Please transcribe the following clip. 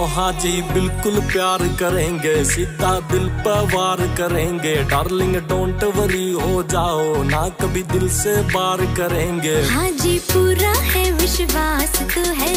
ओ हाँ जी, बिल्कुल प्यार करेंगे सीधा दिल पर वार करेंगे। डार्लिंग डोंट वरी हो जाओ ना कभी दिल से बार करेंगे। हाँ जी, पूरा है विश्वास तो है